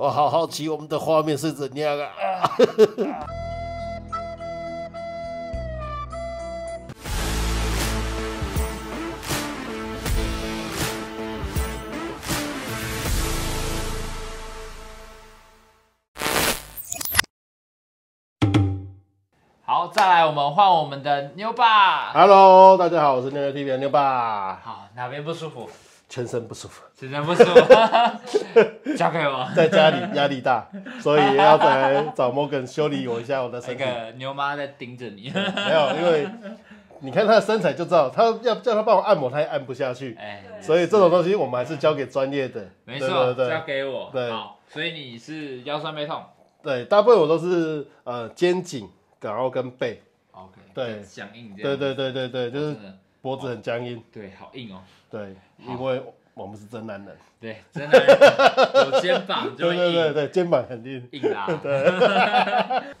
我好好奇我们的画面是怎样啊！好，再来我们换我们的妞爸。Hello，大家好，我是妞妞 TV 的妞爸，好，哪边不舒服？全身不舒服，全身不舒服，交给我。在家里压力大，所以要来找 Morgan 修理我一下我的那身体。个牛妈在盯着你。没有，因为你看他的身材就知道，他要叫他帮我按摩，他也按不下去。哎，所以这种东西我们还是交给专业的。没错，交给我。对好，所以你是腰酸背痛。对，大部分我都是呃肩颈，然后跟背。OK，对响应这样。对对对对对，就是脖子很僵硬。对，好硬哦。对，因为我们是真男人。对，真的有肩膀就 硬对对对，肩膀很硬。硬啦。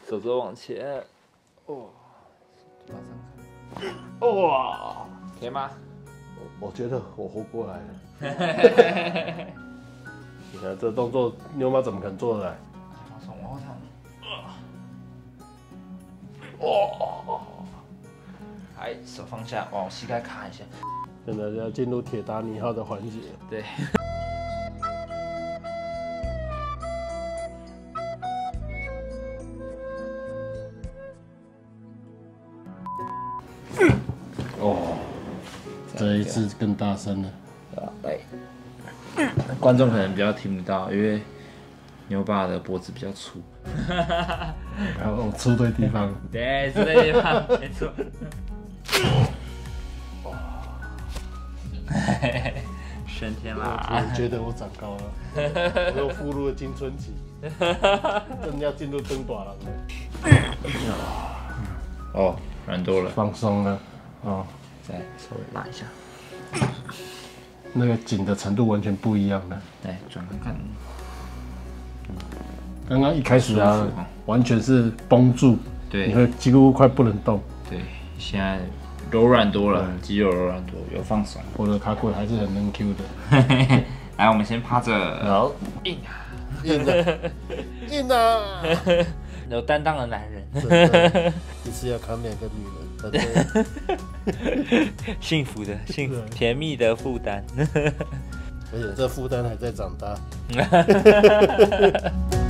手肘往前。哇，马上哇，可以吗？我觉得我活过来了。你看这动作，牛妈怎么可能做得来？放松，往后躺。哇！哎，手放下，往膝盖卡一下。现在要进入铁达尼号的环节。对。哦，这一次更大声了。啊，来，观众可能比较听不到，因为牛爸的脖子比较粗。然后我出对地方。对，粗对地方，没错。升天啦！然觉得我长高了，我又步入了青春期，真的要进入登短了。哦，软多了，放松了，哦，再稍微拉一下，那个紧的程度完全不一样了。来转看看。刚刚一开始啊完全是绷住，对你对会几乎快不能动。对，现在柔软多了，肌肉柔软多，有放松。我的卡骨还是很能 Q 的。来，我们先趴着，好，硬啊，硬的，硬的。有担当的男人，一次要扛两个女人，真的。幸福的幸福甜蜜的负担。而且这负担还在长大。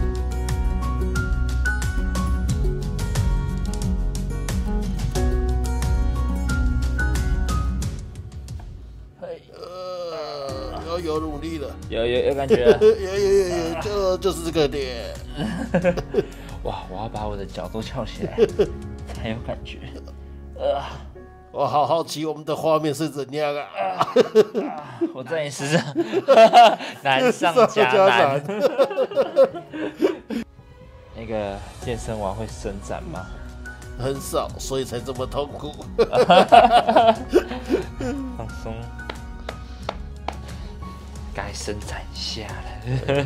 呃，要有努力了，有有有感觉了，有有有有，就就是这个点。哇！我要把我的脚都翘起来，才有感觉。呃，我好好奇我们的画面是怎样啊！我在你身上难上加难。那个健身完会伸展吗？很少，所以才这么痛苦。放松，该伸展一下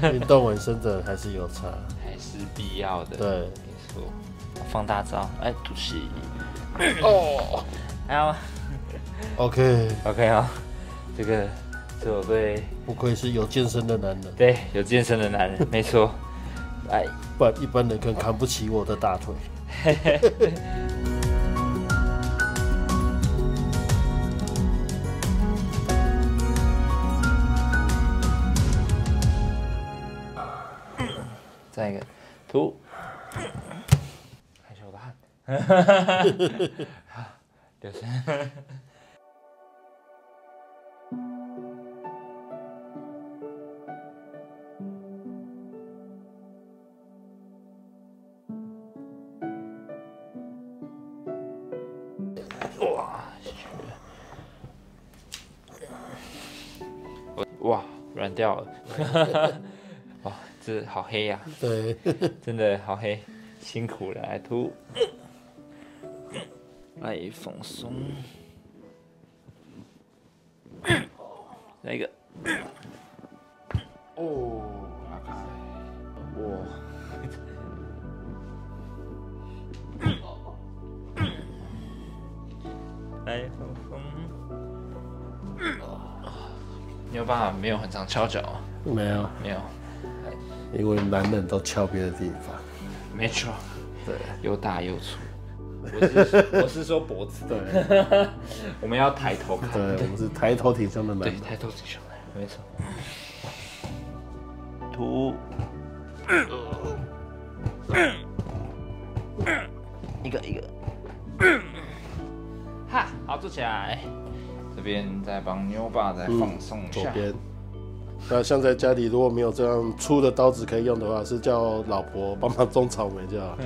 了，运动完伸展还是有差。还是必要的。对，没错。放大招，哎，吐气。哦还有，OK，，OK 啊、这个是我对不愧是有健身的男人，对有健身的男人，没错。哎，不然一般人可能扛不起我的大腿。再一个。吐，害羞的汗，好，流水。哇，软掉了，哇，这好黑呀、对，真的好黑，辛苦了，来吐，来放松，那个，哦，哇，来放松，你有办法没有很常敲脚？啊？没有，没有，因为男人都翘别的地方。没错，对又大又粗。我 是我是说脖子，对 我们要抬头看。对，我们是抬头挺胸的男对，抬头挺胸的，没错。吐，一个一个，哈，好，坐起来。这边再帮妞爸再放松一下。左边。那像在家里如果没有这样粗的刀子可以用的话，是叫老婆帮忙种草莓就好。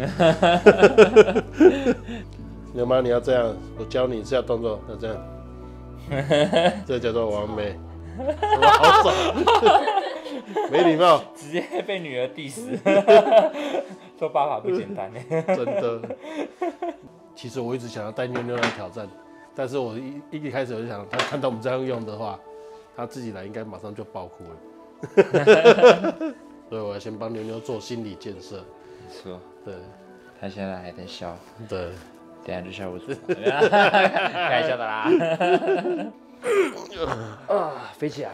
牛妈，你要这样，我教你一下动作，要这样，这叫做完美。好爽？没礼貌，直接被女儿 diss，做爸爸不简单呢。真的。其实我一直想要带妞妞来挑战，但是我一一一开始我就想，他看到我们这样用的话，他自己来应该马上就爆哭了。所以我要先帮牛牛做心理建设。没错，对他现在还在笑，对，等下就笑不出来。开玩笑的啦。啊，飞起来，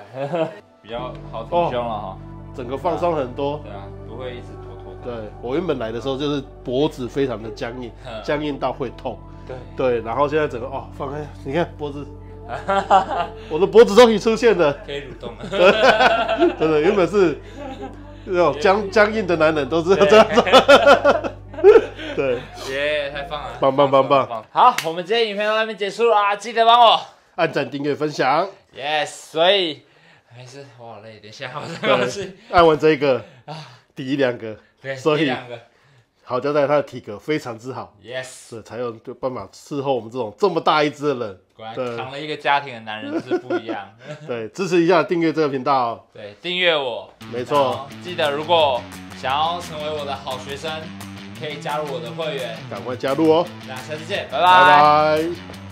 比较好挺胸了哈。整个放松很多。对啊，不会一直拖拖的。对我原本来的时候就是脖子非常的僵硬，嗯僵硬到会痛。对，对，然后现在整个哦放开，你看脖子，我的脖子终于出现了。可以蠕动了。真的，原本是那种僵僵硬的男人都是要这样子。对，耶，太棒了！棒棒棒棒！好，我们今天影片到那边结束了啊，记得帮我按赞、订阅、分享。yes。所以没事，我好累，等一下我再过去。对，按完这个啊，第一两个，对，所以两个好交代他的体格非常之好，yes。所以才有办法伺候我们这种这么大一只的人。果然对扛了一个家庭的男人是不一样。对，支持一下，订阅这个频道。对，订阅我，没错记得如果想要成为我的好学生，可以加入我的会员。赶快加入哦，那下次见，拜拜拜拜。